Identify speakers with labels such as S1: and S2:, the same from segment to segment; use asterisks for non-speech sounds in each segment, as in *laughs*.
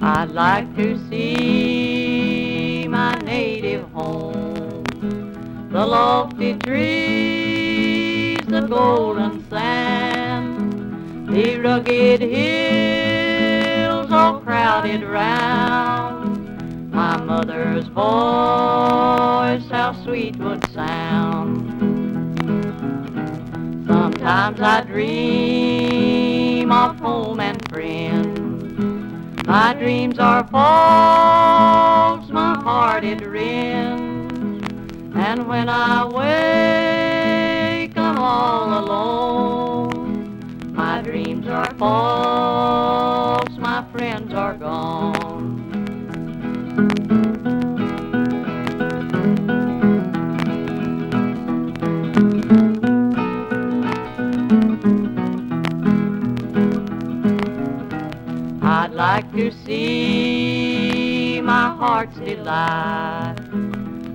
S1: I'd like to see my native home, the lofty trees, the golden sand, the rugged hills all crowded round. My mother's voice, how sweet would sound. Sometimes I dream of home and. My dreams are false, my heart it rends. And when I wake, I'm all alone. My dreams are false, my friends are gone. Like to see my heart's delight,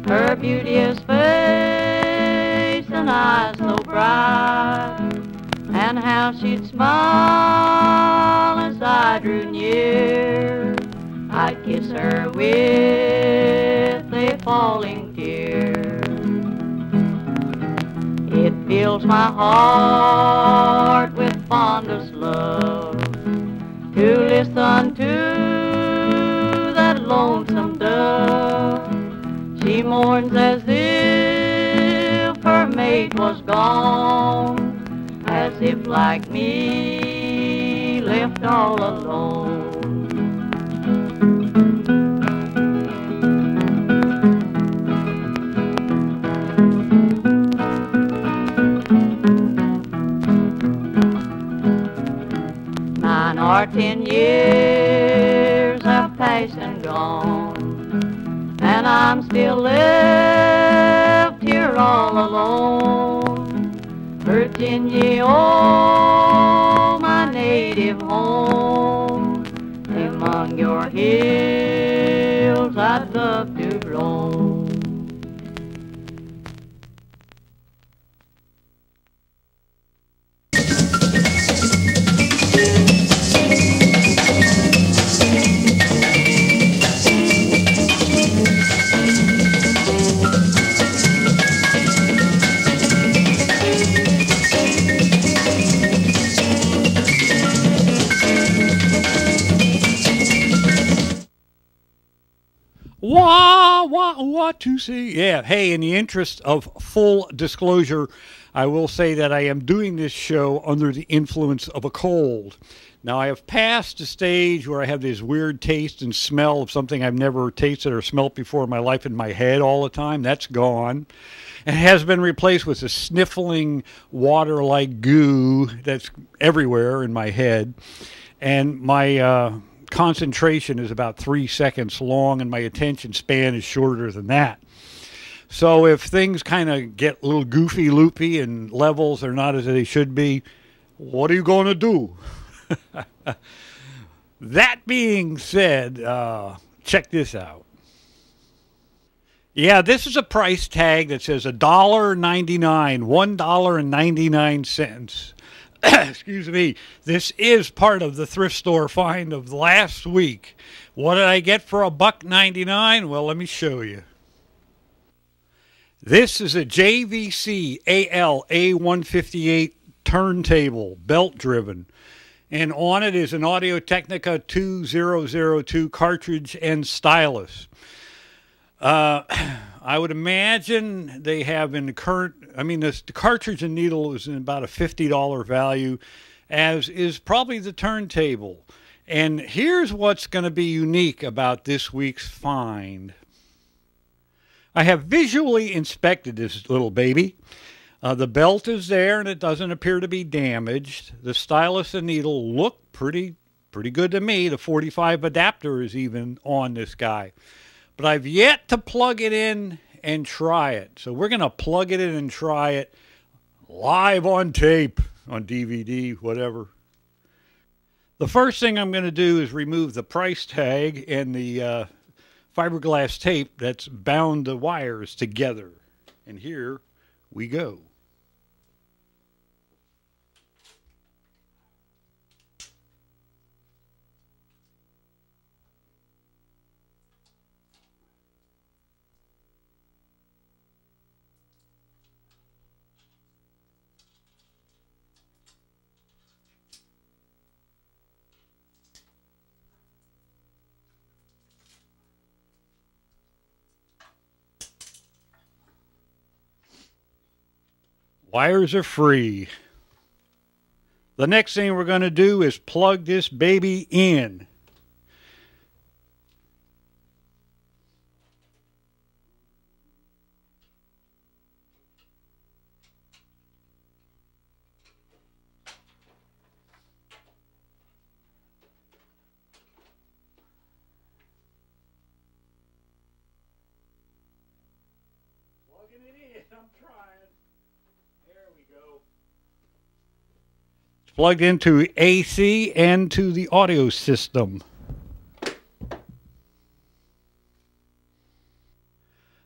S1: her beauteous face and eyes so bright, and how she'd smile as I drew near. I'd kiss her with a falling tear. It fills my heart with love to listen to that lonesome dove. She mourns as if her mate was gone, as if like me, left all alone. Nine or ten years have passed and gone, and I'm still left here all alone. Virginia, oh, my native home, among your hills I'd love to
S2: see? Yeah, hey, in the interest of full disclosure, I will say that I am doing this show under the influence of a cold. Now, I have passed a stage where I have this weird taste and smell of something I've never tasted or smelt before in my life in my head all the time. That's gone. It has been replaced with a sniffling water like goo that's everywhere in my head. And my uh, concentration is about three seconds long, and my attention span is shorter than that. So if things kind of get a little goofy loopy and levels are not as they should be, what are you going to do? *laughs* that being said, uh, check this out. Yeah, this is a price tag that says a dollar ninety nine, one dollar and ninety nine cents. *coughs* Excuse me. This is part of the thrift store find of last week. What did I get for a buck ninety nine? Well, let me show you. This is a JVC AL A158 turntable, belt driven. And on it is an Audio Technica 2002 cartridge and stylus. Uh, I would imagine they have in the current, I mean, this, the cartridge and needle is in about a $50 value, as is probably the turntable. And here's what's going to be unique about this week's find. I have visually inspected this little baby. Uh, the belt is there and it doesn't appear to be damaged. The stylus and needle look pretty pretty good to me. The 45 adapter is even on this guy. But I've yet to plug it in and try it. So we're going to plug it in and try it live on tape, on DVD, whatever. The first thing I'm going to do is remove the price tag and the uh, fiberglass tape that's bound the wires together. And here we go. Wires are free. The next thing we're going to do is plug this baby in. Plugged into AC and to the audio system.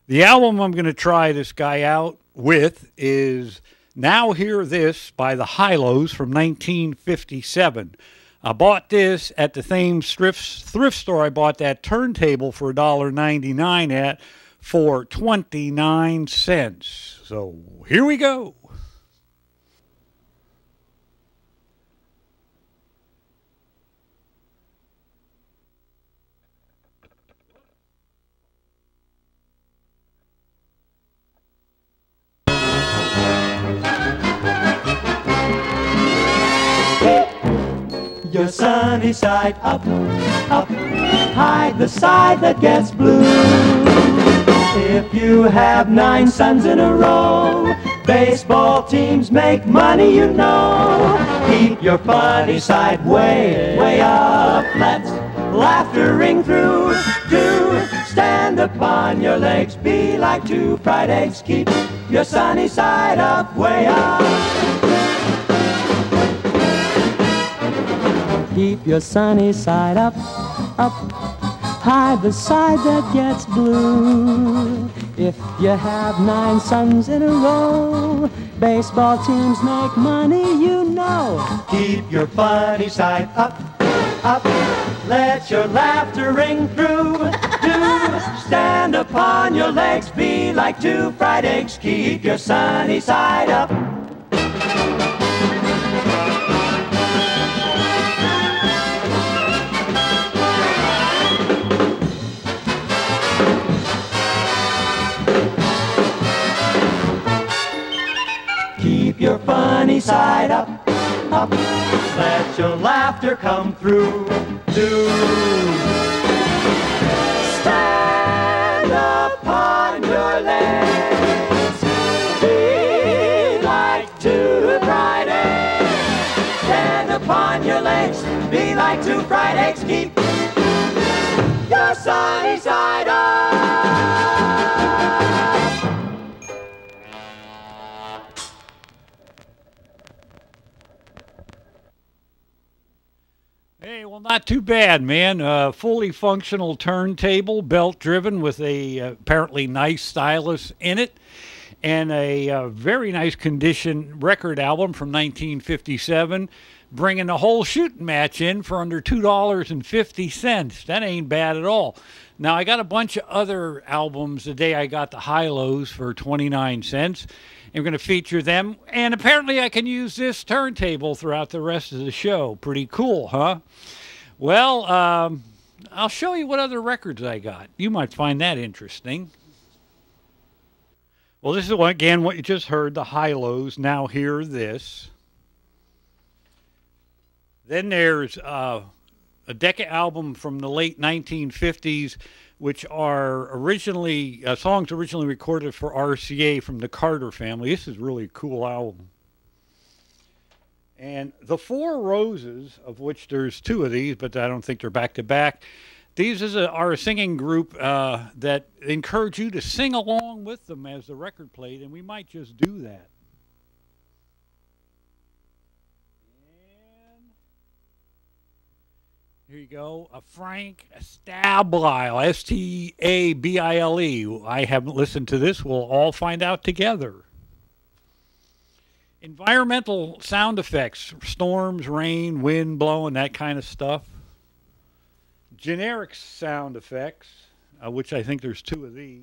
S2: The album I'm going to try this guy out with is Now Hear This by the Hi-Lo's from 1957. I bought this at the same thrift, thrift store I bought that turntable for $1.99 at for 29 cents. So here we go.
S3: Your sunny side up, up. Hide the side that gets blue. If you have nine suns in a row, baseball teams make money, you know. Keep your funny side way, way up. Let laughter ring through. Do stand upon your legs, be like two fried eggs. Keep your sunny side up, way up. Keep your sunny side up, up. Hide the side that gets blue. If you have nine suns in a row, baseball teams make money, you know. Keep your funny side up, up. Let your laughter ring through. *laughs* Do stand upon your legs, be like two fried eggs. Keep your sunny side up. Funny side up, up. Let your laughter come through. Do stand upon your legs. Be like two fried eggs. Stand upon your legs. Be like two fried eggs. Keep your sunny side up.
S2: Not too bad, man. Uh, fully functional turntable, belt driven with a uh, apparently nice stylus in it, and a uh, very nice condition record album from 1957, bringing the whole shooting match in for under two dollars and fifty cents. That ain't bad at all. Now I got a bunch of other albums the day I got the Hi-Lo's for 29 cents. I'm going to feature them. And apparently, I can use this turntable throughout the rest of the show. Pretty cool, huh? Well, um, I'll show you what other records I got. You might find that interesting. Well, this is again what you just heard the Hi-Lo's. Now, hear this. Then there's uh, a Decca album from the late 1950s which are originally uh, songs originally recorded for RCA from the Carter family. This is really a cool album. And the Four Roses, of which there's two of these, but I don't think they're back to back. These is a, are a singing group uh, that encourage you to sing along with them as the record played, and we might just do that. Here you go. A Frank Stabile, S T A B I L E. I haven't listened to this. We'll all find out together. Environmental sound effects storms, rain, wind blowing, that kind of stuff. Generic sound effects, uh, which I think there's two of these.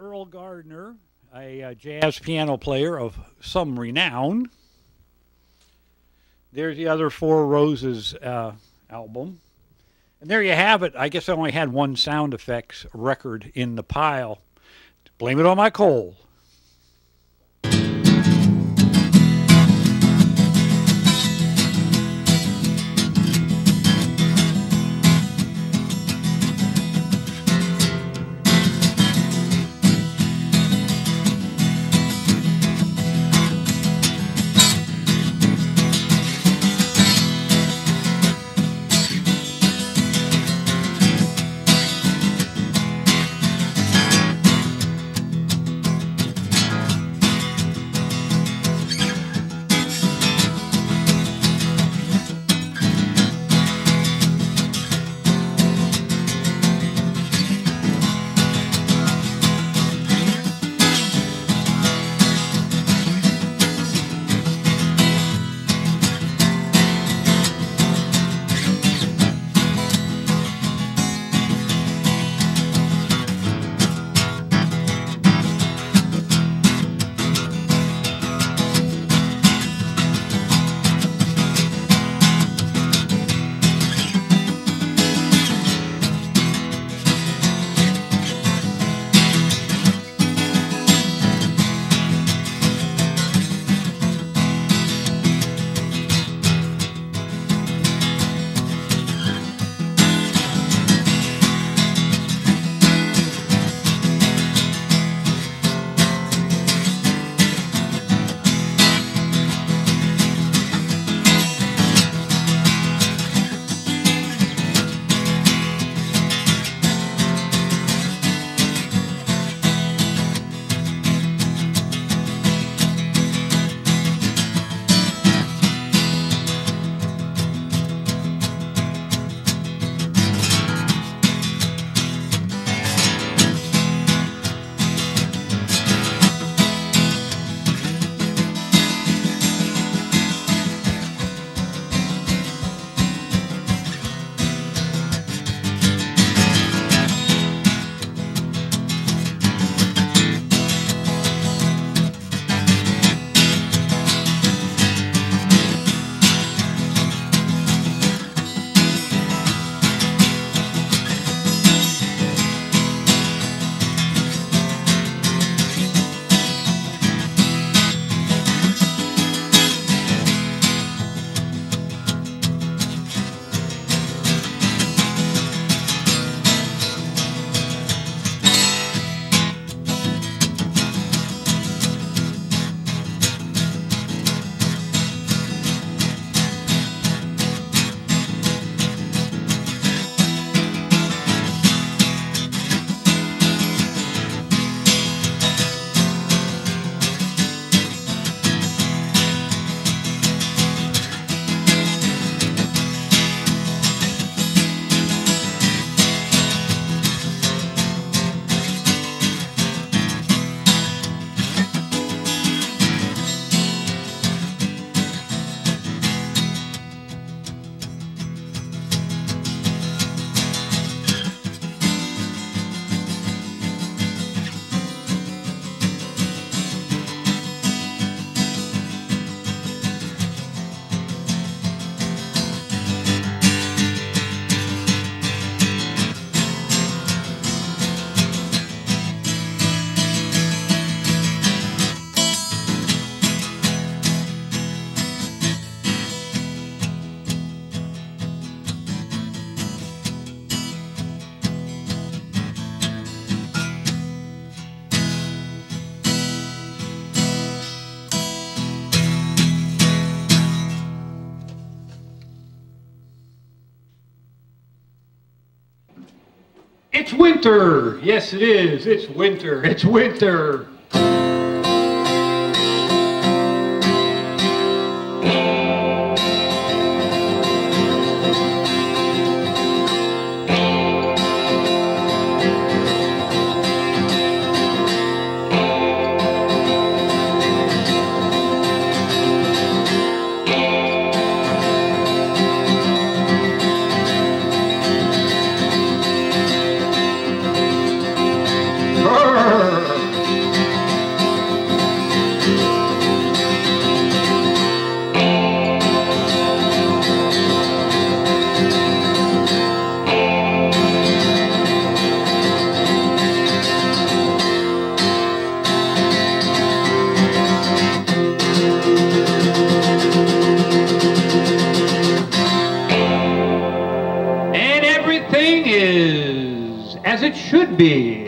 S2: Erroll Garner, a, a jazz piano player of some renown. There's the other Four Roses uh, album. And there you have it. I guess I only had one sound effects record in the pile. Blame it on my coal.
S4: Winter. Yes, it is. It's winter. It's winter. Be.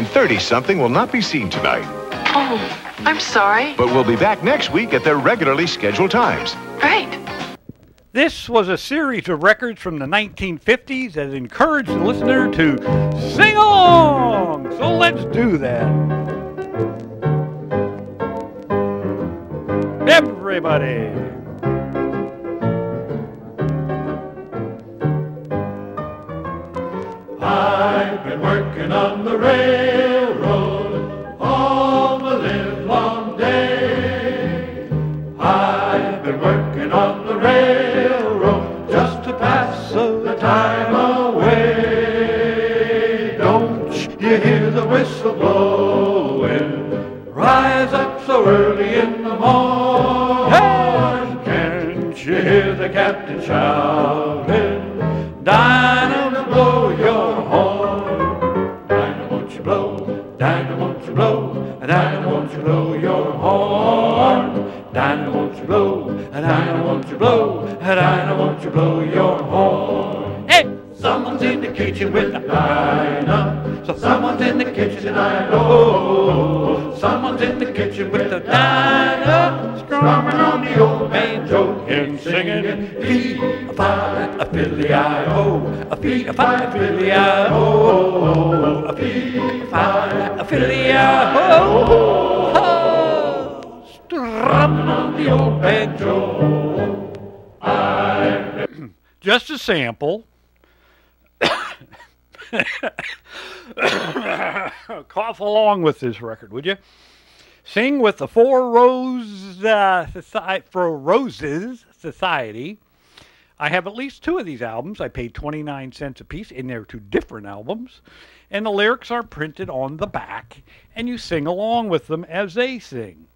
S5: And 30 something will not be seen tonight,
S6: Oh, I'm sorry.
S5: but we'll be back next week at their regularly scheduled times.
S6: Right.
S4: This was a series of records from the 1950s that encouraged the listener to sing along. So let's do that. Everybody.
S2: Working on the railroad all the live long day. I've been working on the railroad just to pass the time away. Don't you hear the whistle blowing? Rise up so early in the morning. Can't you hear the captain shouting? You I Dinah, won't you blow? Dinah, won't you blow your horn?
S4: Hey!
S2: Someone's in the kitchen with Dinah. So someone's in the kitchen, and I know. Someone's in the kitchen with the Dinah. Strumming on the old banjo and singing. Fee, fi, a fiddly I ho. A fee, a fi, a fiddly I ho. A fee, fi, a fiddly I ho.
S4: Sample. Cough along with this record, would you? Sing with the Four Rose uh, Society, Four Roses Society. I have at least two of these albums. I paid 29 cents a piece, and they're two different albums. And the lyrics are printed on the back, and you sing along with them as they sing.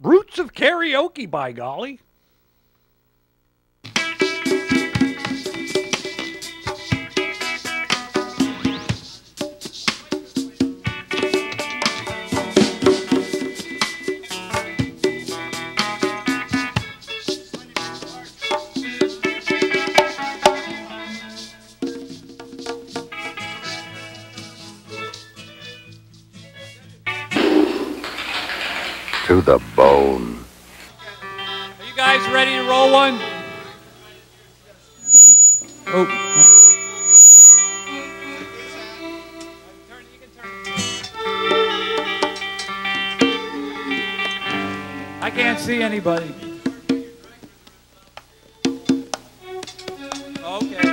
S4: Roots of karaoke, by golly. Ready to roll one? Oh. I can't see anybody. Okay.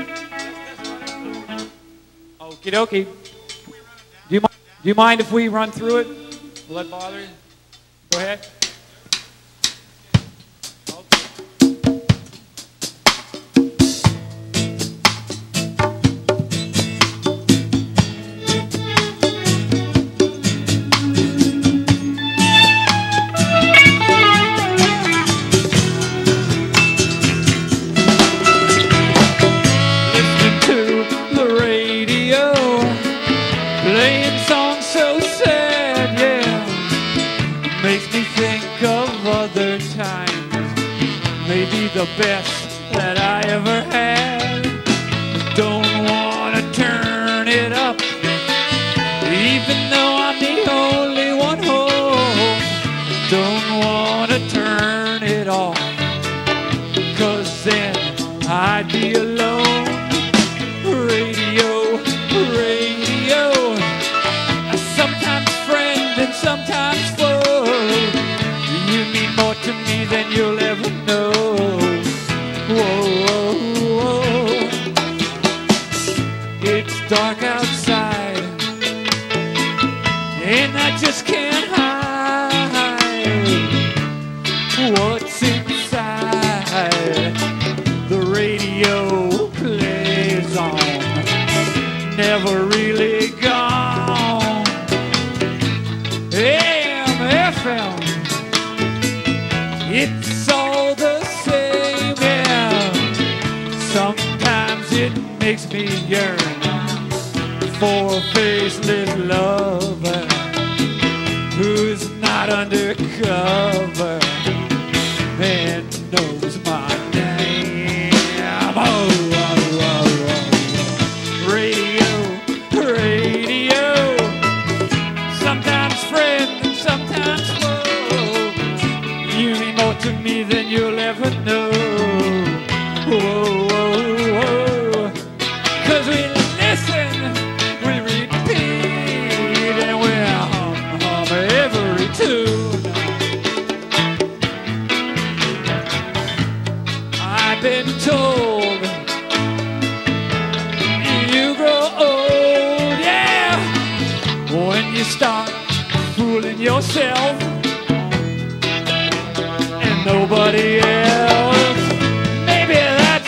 S4: Okie dokie. Do you, do you mind if we run through it? Will that bother you? Go ahead. to turn it off. Cause then I'd be alone.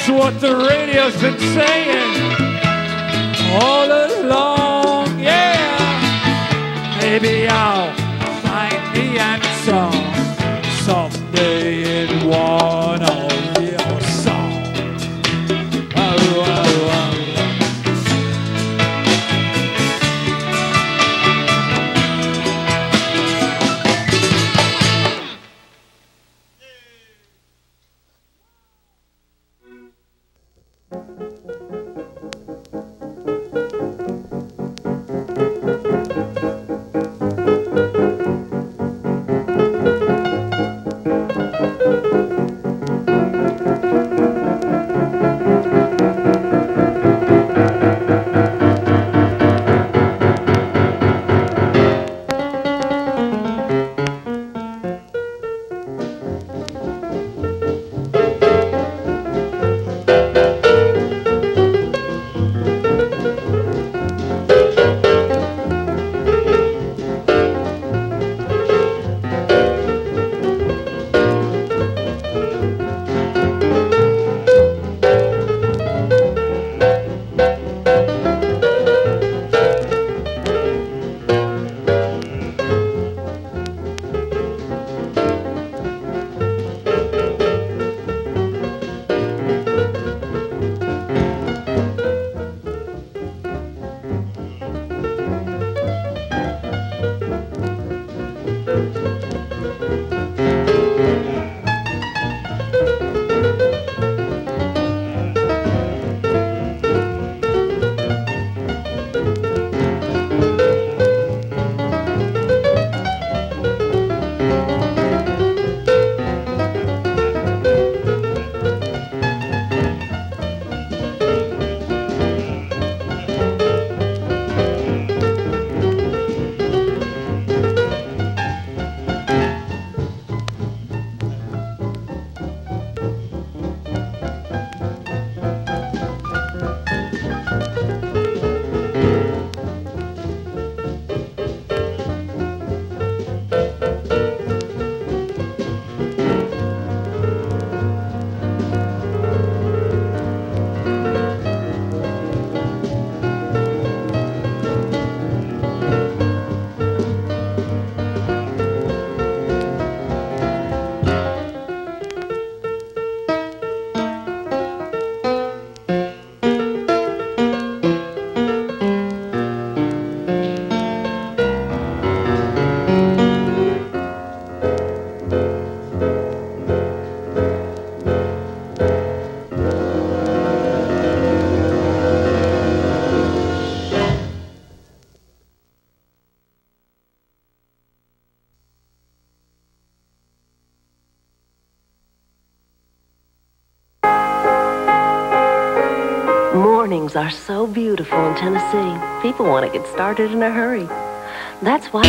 S4: That's what the radio's been saying all along, yeah. Maybe I'll find the answer someday in
S7: war. Are so beautiful in Tennessee. People want to get started in a hurry. That's why.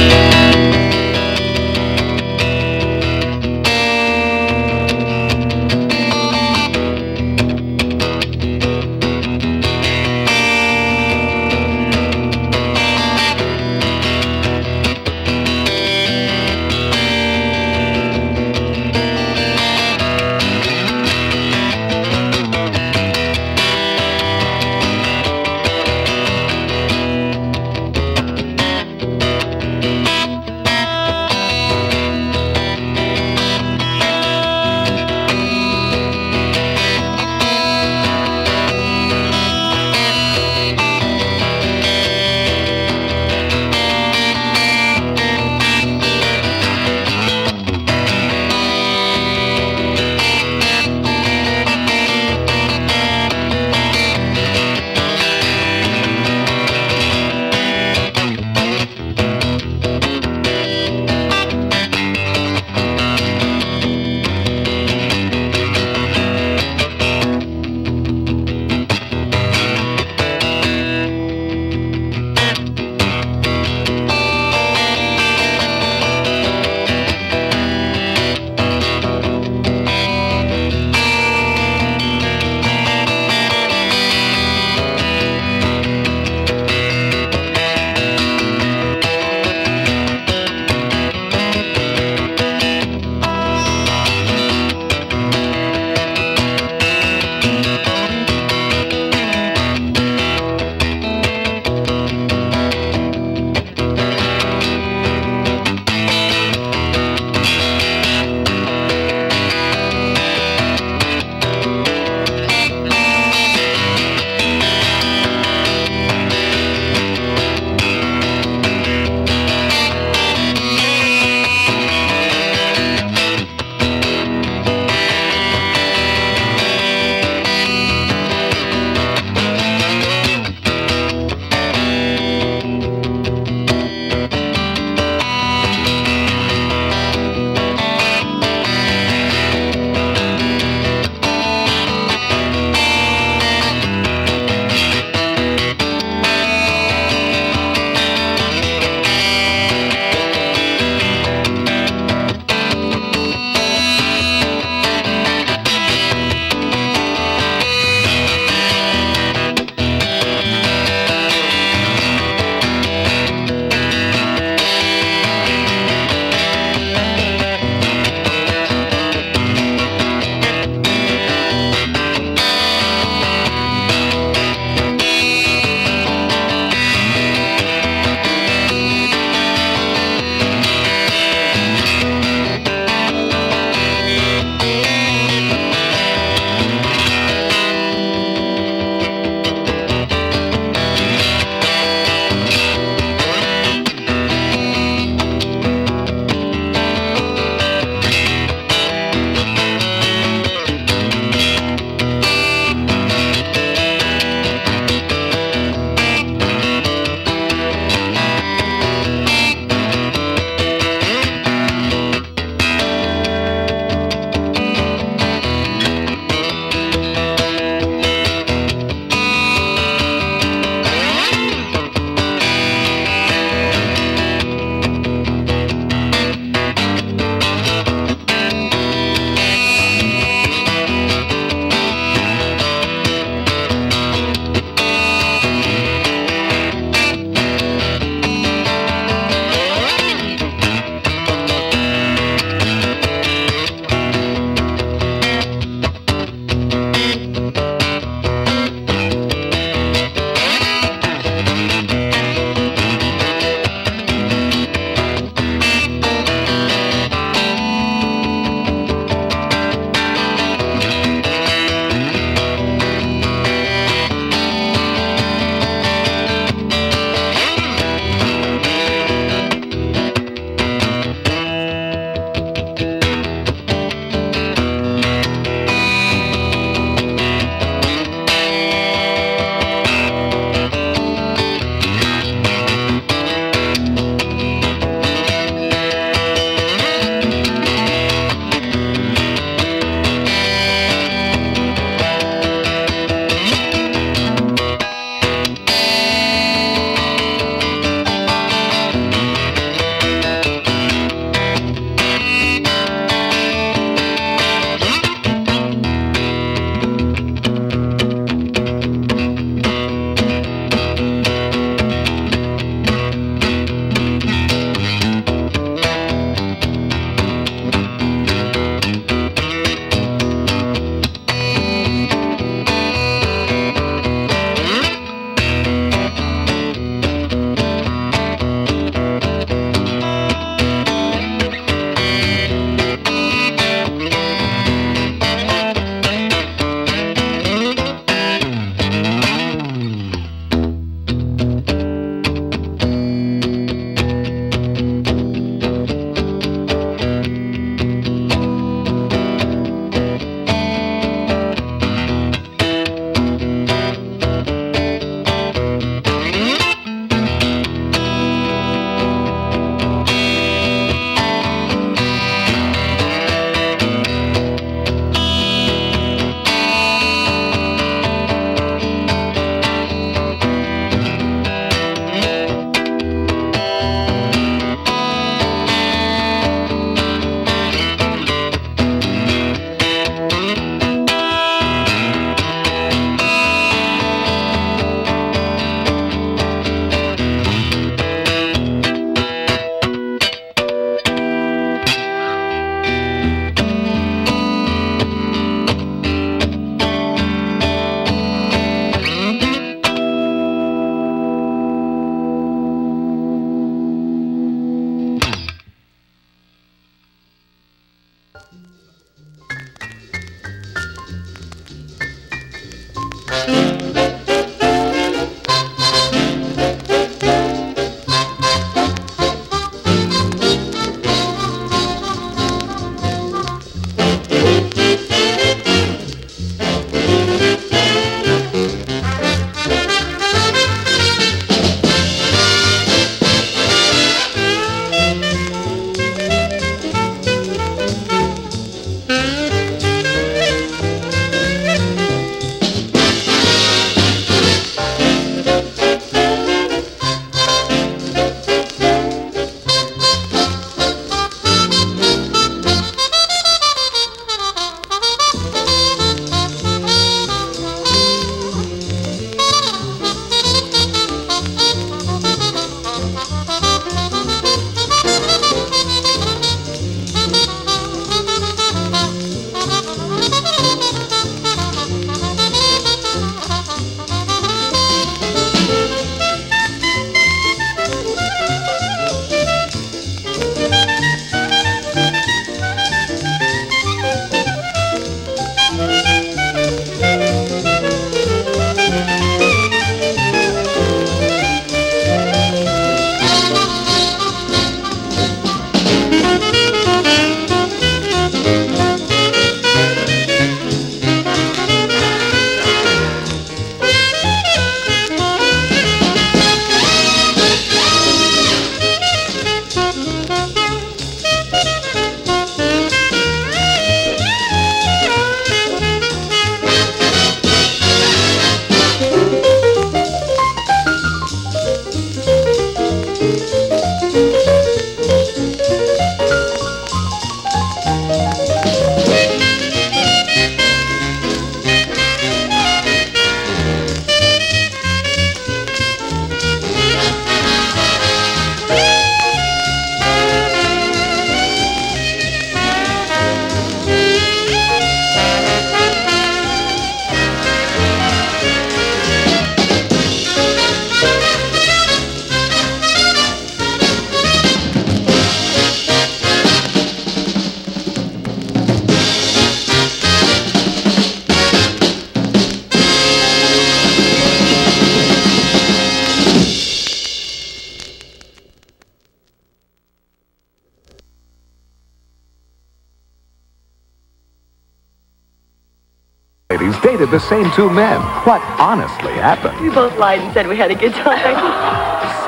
S8: Ladies dated the same two men. What honestly happened?
S7: We both lied and said we had a good time.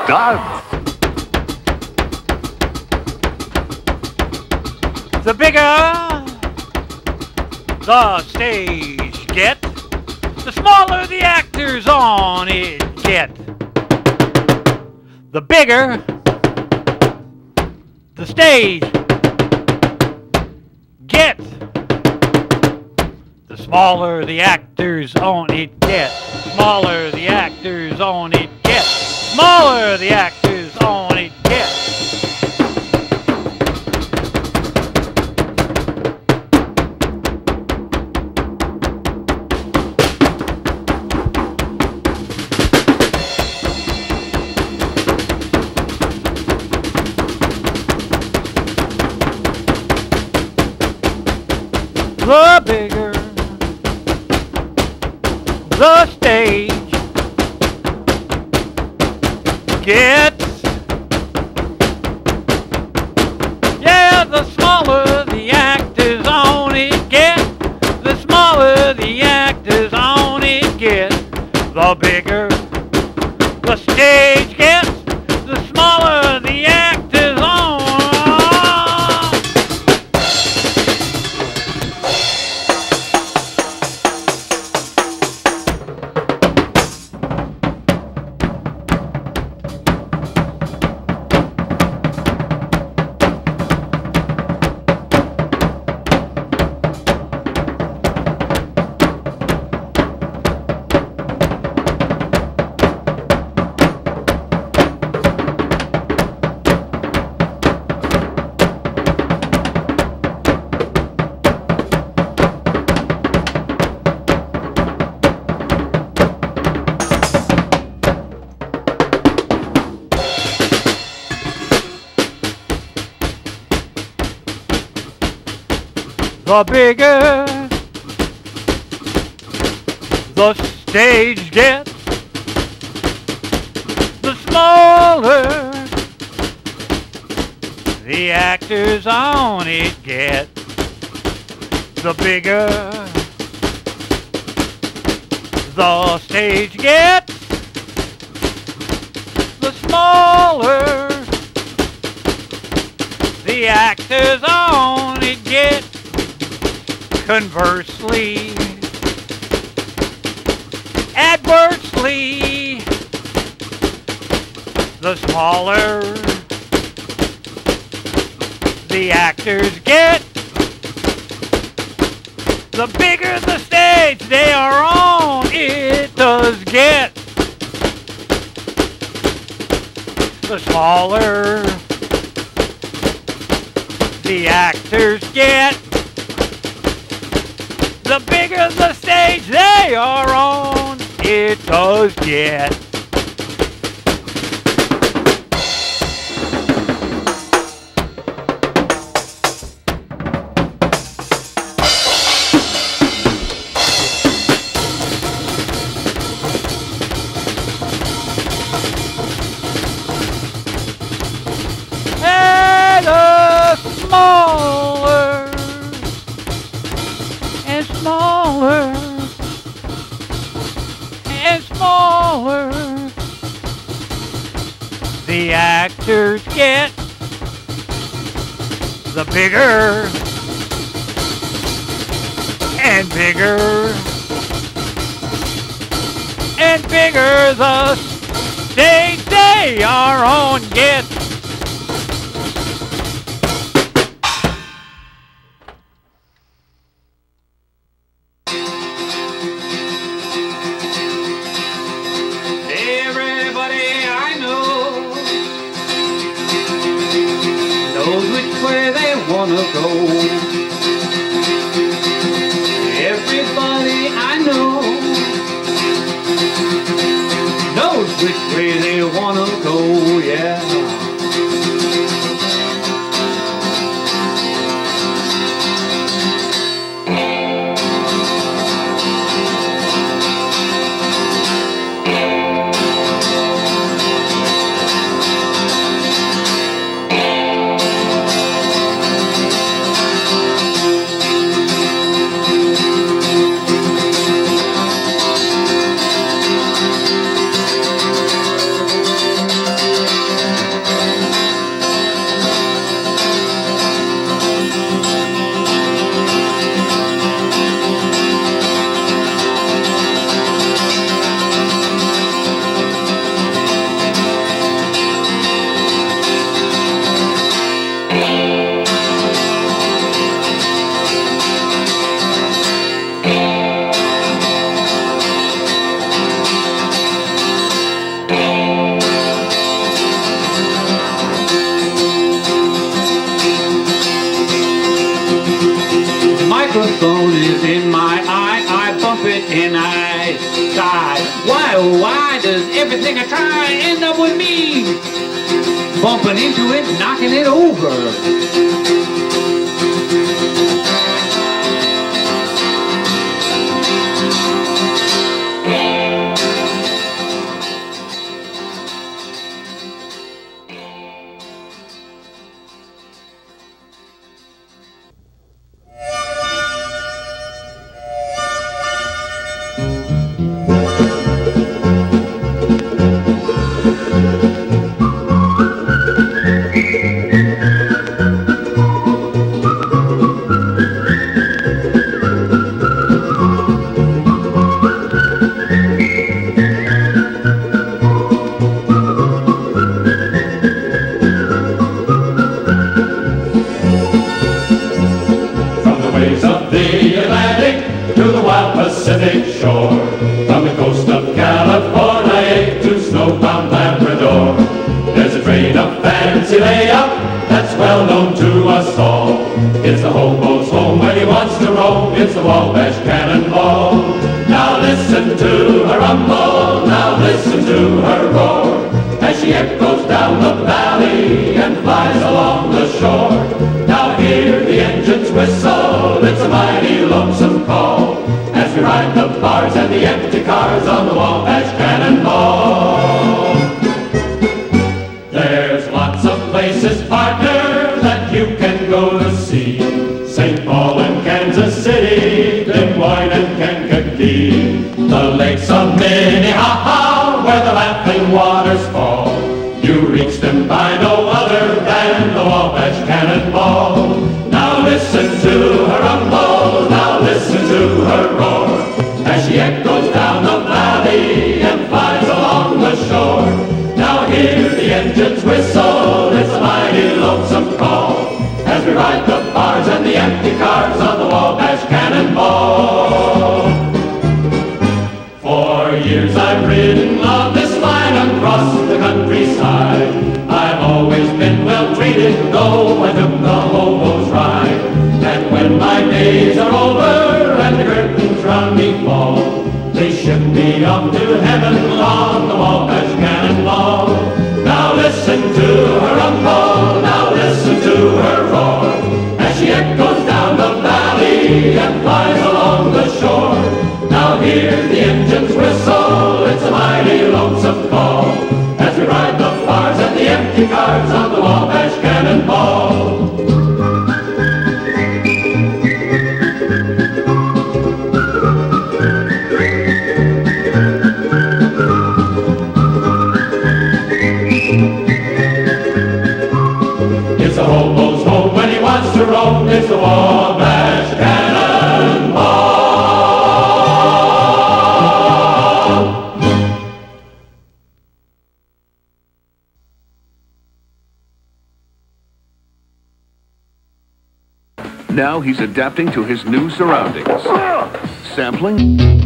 S8: Studs.
S2: The bigger the stage get, the smaller the actors on it get. The bigger the stage smaller the actors on it get. Smaller the actors on it get. Smaller the actors on it get. The stage gets. The bigger the stage gets, the smaller the actors on it get. The bigger the stage gets, the smaller the actors on. Conversely, adversely, the smaller the actors get, the bigger the stage they are on, it does get. The smaller it does get.
S4: Bumping into it, knocking it over.
S9: Shore. Now hear the engines whistle, it's a mighty lonesome call as we ride the bars and the empty cars on the Wabash Cannonball. There's lots of places, partner, that you can go to see. St. Paul and Kansas City, Des Moines and Kankakee. The lakes of Minnehaha, where the laughing waters fall. You reach them by no the Wabash Cannonball. Now listen to her rumble, now listen to her roar, as she echoes down the valley and flies along the shore. Now hear the engines whistle, well treated, though I took the hobo's ride. And when my days are over and the curtains round me fall, they ship me up to heaven on the Wabash Cannonball. Now listen to her uncle, now listen to her roar, as she echoes down the valley and flies along the shore. Now hear the engines whistle, it's a mighty lonesome call, as we ride the cars and the empty cars on the Wabash
S8: Now he's adapting to his new surroundings. Sampling.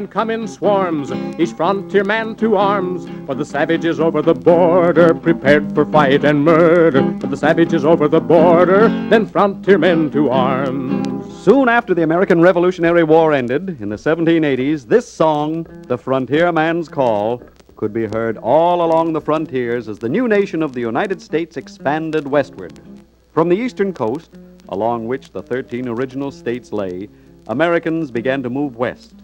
S10: Men come in swarms, each frontier man to arms. For the savages over the border, prepared for fight and murder. For the savages over the border, then frontier men to arms.
S11: Soon after the American Revolutionary War ended, in the 1780s, this song, The Frontier Man's Call, could be heard all along the frontiers as the new nation of the United States expanded westward. From the eastern coast, along which the 13 original states lay, Americans began to move west.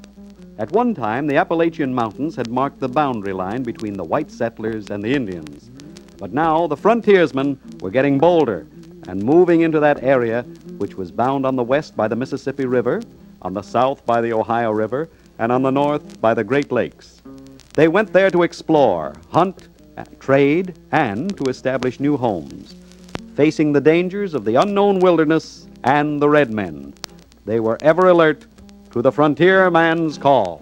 S11: At one time, the Appalachian Mountains had marked the boundary line between the white settlers and the Indians. But now the frontiersmen were getting bolder and moving into that area which was bound on the west by the Mississippi River, on the south by the Ohio River, and on the north by the Great Lakes. They went there to explore, hunt, trade, and to establish new homes, facing the dangers of the unknown wilderness and the red men. They were ever alert to the frontier man's call.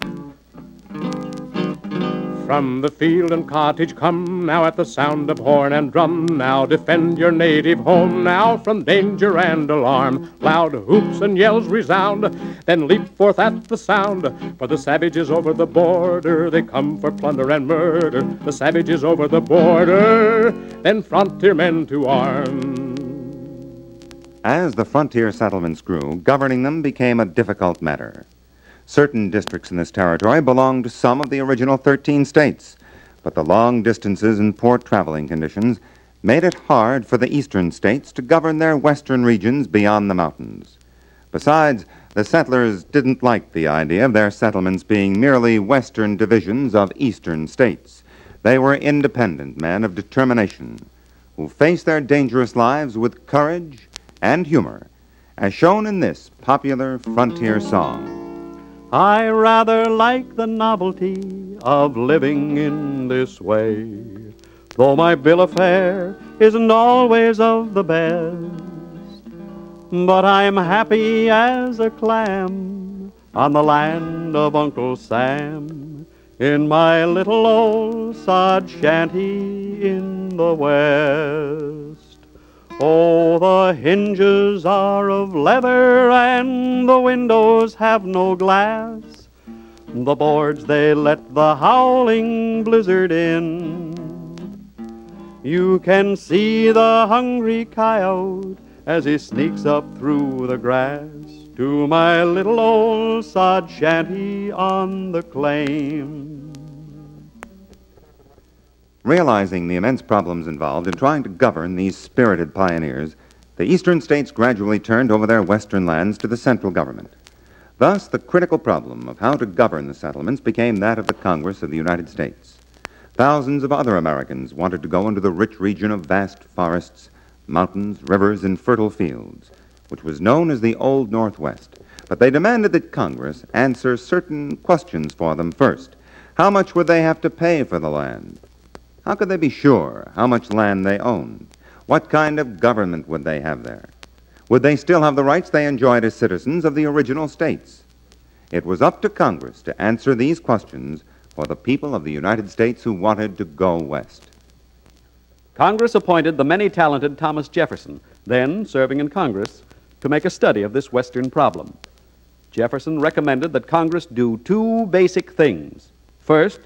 S10: From the field and cottage come now at the sound of horn and drum. Now defend your native home now from danger and alarm. Loud hoops and yells resound, then leap forth at the sound. For the savages over the border, they come for plunder and murder. The savages over the border, then frontier men to arms.
S12: As the frontier settlements grew, governing them became a difficult matter. Certain districts in this territory belonged to some of the original 13 states, but the long distances and poor traveling conditions made it hard for the eastern states to govern their western regions beyond the mountains. Besides, the settlers didn't like the idea of their settlements being merely western divisions of eastern states. They were independent men of determination who faced their dangerous lives with courage and humor, as shown in this popular frontier song.
S11: I rather like the novelty of living in this way, though my bill of fare isn't always of the best. But I'm happy as a clam on the land of Uncle Sam in my little old sod shanty in the west. Oh, the hinges are of leather and the windows have no glass. The boards they let the howling blizzard in. You can see the hungry coyote as he sneaks up through the grass to my little old sod shanty on the claim.
S12: Realizing the immense problems involved in trying to govern these spirited pioneers, the eastern states gradually turned over their western lands to the central government. Thus, the critical problem of how to govern the settlements became that of the Congress of the United States. Thousands of other Americans wanted to go into the rich region of vast forests, mountains, rivers, and fertile fields, which was known as the Old Northwest. But they demanded that Congress answer certain questions for them first. How much would they have to pay for the land? How could they be sure how much land they owned? What kind of government would they have there? Would they still have the rights they enjoyed as citizens of the original states? It was up to Congress to answer these questions for the people of the United States who wanted to go west.
S11: Congress appointed the many talented Thomas Jefferson, then serving in Congress, to make a study of this Western problem. Jefferson recommended that Congress do two basic things. First,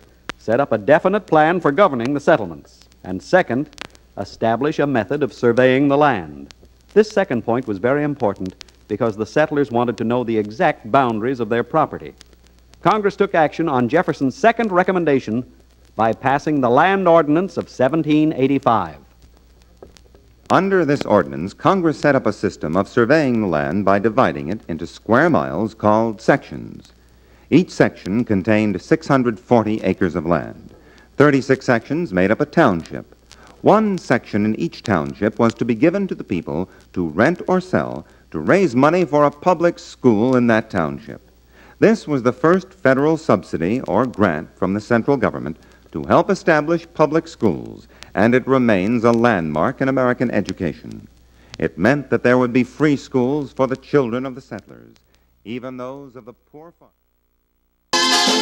S11: set up a definite plan for governing the settlements, and second, establish a method of surveying the land. This second point was very important because the settlers wanted to know the exact boundaries of their property. Congress took action on Jefferson's second recommendation by passing the Land Ordinance of 1785.
S12: Under this ordinance, Congress set up a system of surveying the land by dividing it into square miles called sections. Each section contained 640 acres of land. 36 sections made up a township. One section in each township was to be given to the people to rent or sell to raise money for a public school in that township. This was the first federal subsidy or grant from the central government to help establish public schools, and it remains a landmark in American education. It meant that there would be free schools for the children of the settlers, even those of the poor farmers.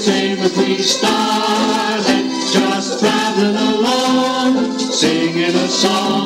S13: save the pretty star just traveling along, singing a song.